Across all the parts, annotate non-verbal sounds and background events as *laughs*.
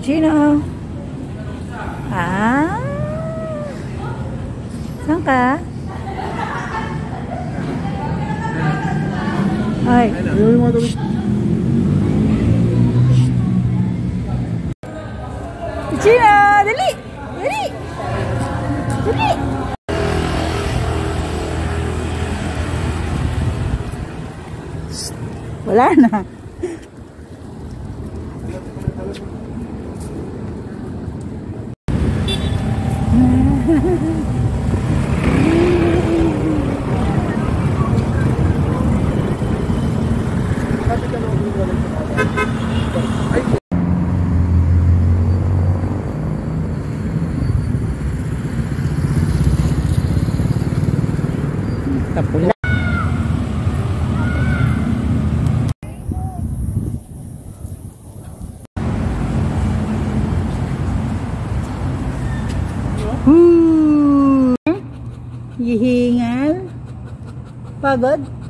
Gino. Ah. Saan ka? Ay. Gino, dali. Dali. Dali. Wala na. tập cũng Hihingal. Pagod.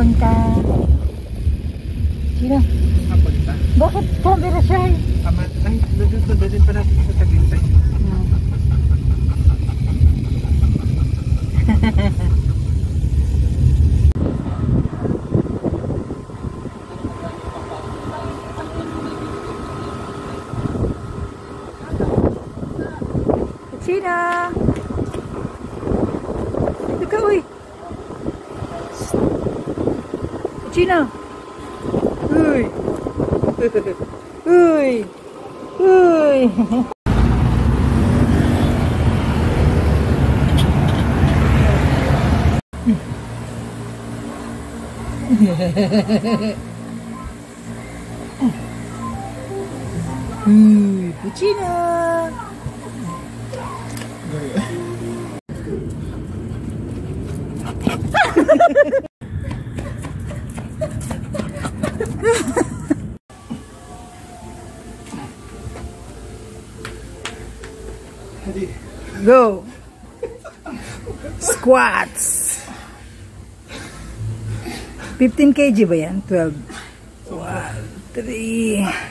Punta. Sino? Kapunta. Bakit camera siya? Ama, ay, doon doon doon pa natin sa. *laughs* Sino? Ito Cina. Ui. Ui. Ui. Hmm, Cina. Go. Squats. 15 kg ba yan? 12. 1, 3,